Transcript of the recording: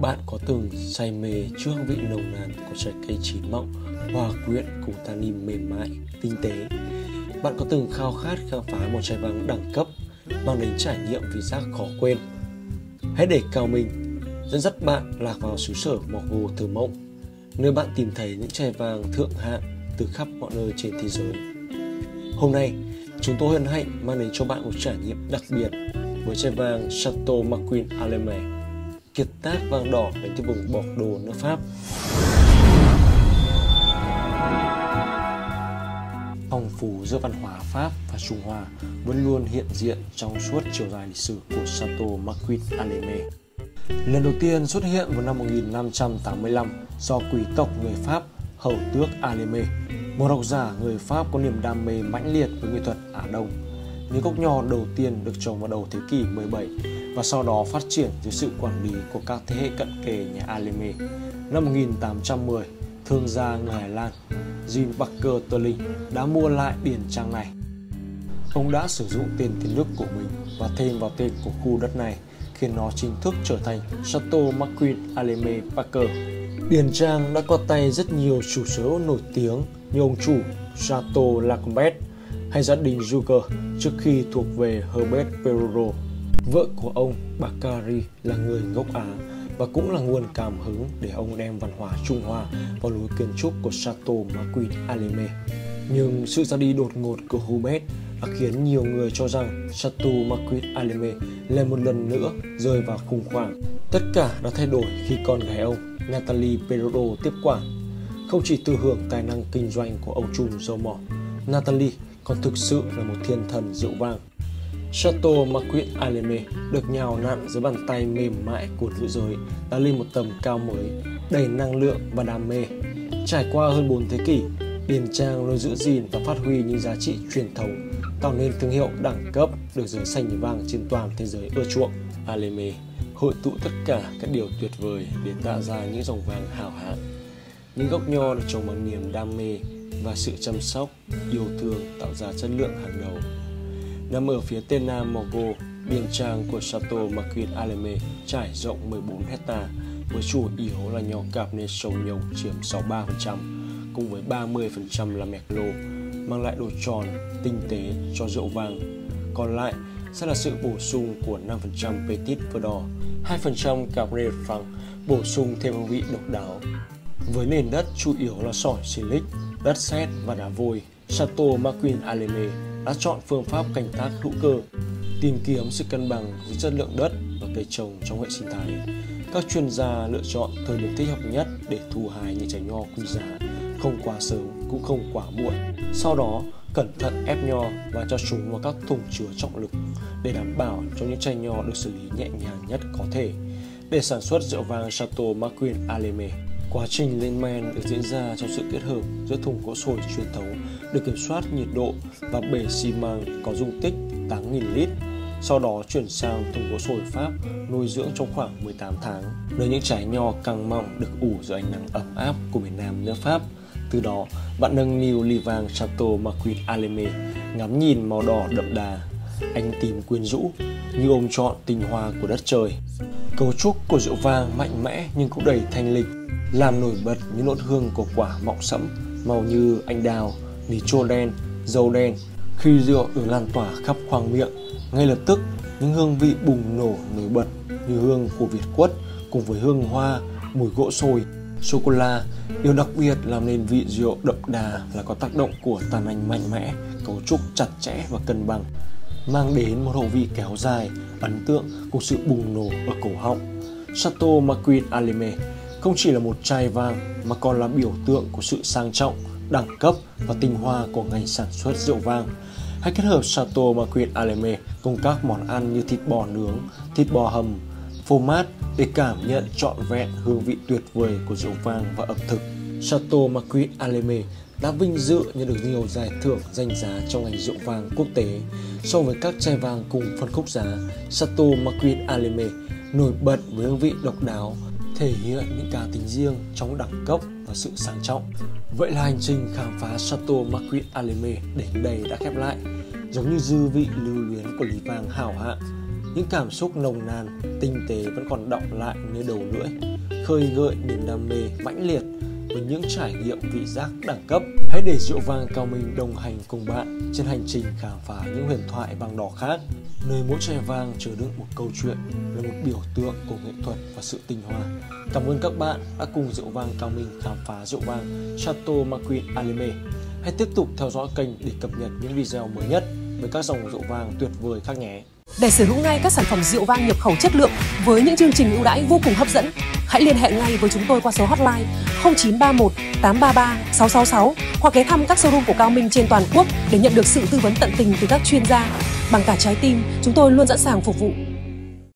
Bạn có từng say mê trước hương vị nồng nàn của trái cây chín mọng, hòa quyện cùng tannin mềm mại, tinh tế? Bạn có từng khao khát khám phá một chai vắng đẳng cấp, mang đến trải nghiệm vị giác khó quên? Hãy để cao mình dẫn dắt bạn lạc vào xứ sở mọc hồ thơ mộng, nơi bạn tìm thấy những chai vàng thượng hạng từ khắp mọi nơi trên thế giới. Hôm nay, chúng tôi hân hạnh mang đến cho bạn một trải nghiệm đặc biệt với chai vàng Chateau McQueen Allemagne kiệt tác vàng đỏ đến từ vùng đồ nước Pháp. Phong phú giữa văn hóa Pháp và Trung Hoa vẫn luôn hiện diện trong suốt chiều dài lịch sử của Chateau Marquis Aleme. Lần đầu tiên xuất hiện vào năm 1585 do quý tộc người Pháp hầu tước Aleme, một độc giả người Pháp có niềm đam mê mãnh liệt với nghệ thuật Á Đông. Những gốc nho đầu tiên được trồng vào đầu thế kỷ 17 và sau đó phát triển dưới sự quản lý của các thế hệ cận kề nhà Aleme. Năm 1810, thương gia người Hà Lan Jean Baker Turling đã mua lại điển trang này. Ông đã sử dụng tiền tiền nước của mình và thêm vào tên của khu đất này khiến nó chính thức trở thành Chateau McQueen Aleme Parker. Điền Trang đã qua tay rất nhiều chủ sở nổi tiếng như ông chủ Chateau Lacombe hay gia đình Juger trước khi thuộc về Herbert Perrot. Vợ của ông, bà Kari, là người gốc Á và cũng là nguồn cảm hứng để ông đem văn hóa Trung Hoa vào lối kiến trúc của Chateau Marquis Aleme. Nhưng sự ra đi đột ngột của Hubert đã khiến nhiều người cho rằng Chateau Marquis Aleme lại một lần nữa rơi vào khủng hoảng. Tất cả đã thay đổi khi con gái ông, Natalie Perrodo tiếp quản. Không chỉ thừa hưởng tài năng kinh doanh của ông trùm dầu mỏ, Natalie còn thực sự là một thiên thần rượu vang. Chateau Marquis Aleme được nhào nặn dưới bàn tay mềm mại của nữ giới đã lên một tầm cao mới, đầy năng lượng và đam mê. Trải qua hơn 4 thế kỷ, Điền Trang luôn giữ gìn và phát huy những giá trị truyền thống, tạo nên thương hiệu đẳng cấp được giới xanh vàng trên toàn thế giới ưa chuộng. Aleme hội tụ tất cả các điều tuyệt vời để tạo ra những dòng vàng hào hạng. Những gốc nho được trồng bằng niềm đam mê và sự chăm sóc, yêu thương tạo ra chất lượng hàng đầu nằm ở phía tây nam Mogo, biên trang của Chateau Marquis Aleme trải rộng 14 hecta với chủ yếu là nho Cabernet Sauvignon chiếm 63%, cùng với 30% là Merlot, mang lại độ tròn, tinh tế cho rượu vàng. Còn lại sẽ là sự bổ sung của 5% Petit Verdot, 2% Cabernet Franc, bổ sung thêm hương vị độc đáo. Với nền đất chủ yếu là sỏi silic, đất sét và đá vôi, Chateau Marquis Aleme đã chọn phương pháp canh tác hữu cơ, tìm kiếm sự cân bằng giữa chất lượng đất và cây trồng trong hệ sinh thái. Các chuyên gia lựa chọn thời điểm thích hợp nhất để thu hái những trái nho quý giá, không quá sớm cũng không quá muộn. Sau đó, cẩn thận ép nho và cho chúng vào các thùng chứa trọng lực để đảm bảo cho những chai nho được xử lý nhẹ nhàng nhất có thể để sản xuất rượu vang Chateau Marquin Aleme. Quá trình lên men được diễn ra trong sự kết hợp giữa thùng gỗ sồi truyền thống được kiểm soát nhiệt độ và bể xi măng có dung tích 8.000 lít. Sau đó chuyển sang thùng gỗ sồi Pháp nuôi dưỡng trong khoảng 18 tháng, nơi những trái nho căng mọng được ủ dưới ánh nắng ấm áp của miền Nam nước Pháp. Từ đó, bạn nâng niu ly vàng Chateau Marquis Aleme, ngắm nhìn màu đỏ đậm đà, anh tìm quyến rũ như ôm trọn tình hoa của đất trời. Cấu trúc của rượu vang mạnh mẽ nhưng cũng đầy thanh lịch, làm nổi bật những nốt hương của quả mọng sẫm màu như anh đào, mì chua đen, dầu đen. Khi rượu được lan tỏa khắp khoang miệng, ngay lập tức những hương vị bùng nổ nổi bật như hương của Việt quất cùng với hương hoa, mùi gỗ sồi, sô cô la. Điều đặc biệt làm nên vị rượu đậm đà là có tác động của tàn anh mạnh mẽ, cấu trúc chặt chẽ và cân bằng, mang đến một hậu vị kéo dài, ấn tượng cùng sự bùng nổ ở cổ họng. Chateau Marquis Aleme không chỉ là một chai vàng mà còn là biểu tượng của sự sang trọng, đẳng cấp và tinh hoa của ngành sản xuất rượu vang. Hãy kết hợp Chateau Marquette Aleme cùng các món ăn như thịt bò nướng, thịt bò hầm, phô mát để cảm nhận trọn vẹn hương vị tuyệt vời của rượu vang và ẩm thực. Chateau Marquette Aleme đã vinh dự nhận được nhiều giải thưởng danh giá trong ngành rượu vang quốc tế. So với các chai vang cùng phân khúc giá, Chateau Marquette Aleme nổi bật với hương vị độc đáo, thể hiện những cá tính riêng trong đẳng cấp và sự sang trọng. Vậy là hành trình khám phá Chateau Marquis Aleme đến đây đã khép lại. Giống như dư vị lưu luyến của lý vàng hảo hạng, những cảm xúc nồng nàn, tinh tế vẫn còn đọng lại nơi đầu lưỡi, khơi gợi niềm đam mê mãnh liệt với những trải nghiệm vị giác đẳng cấp. Hãy để rượu vang cao minh đồng hành cùng bạn trên hành trình khám phá những huyền thoại vàng đỏ khác, nơi mỗi chai vang chứa đựng một câu chuyện là một biểu tượng của nghệ thuật và sự tinh hoa. Cảm ơn các bạn đã cùng rượu vang cao minh khám phá rượu vang Chateau Marquis Aleme. Hãy tiếp tục theo dõi kênh để cập nhật những video mới nhất với các dòng rượu vang tuyệt vời khác nhé. Để sở hữu ngay các sản phẩm rượu vang nhập khẩu chất lượng với những chương trình ưu đãi vô cùng hấp dẫn, hãy liên hệ ngay với chúng tôi qua số hotline 0931 833 666 hoặc ghé thăm các showroom của Cao Minh trên toàn quốc để nhận được sự tư vấn tận tình từ các chuyên gia. Bằng cả trái tim, chúng tôi luôn sẵn sàng phục vụ.